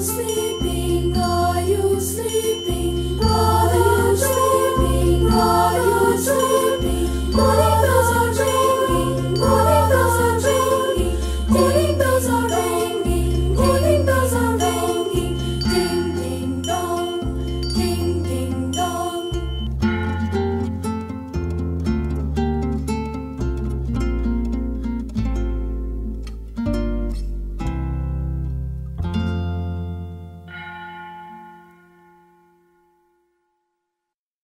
sleep.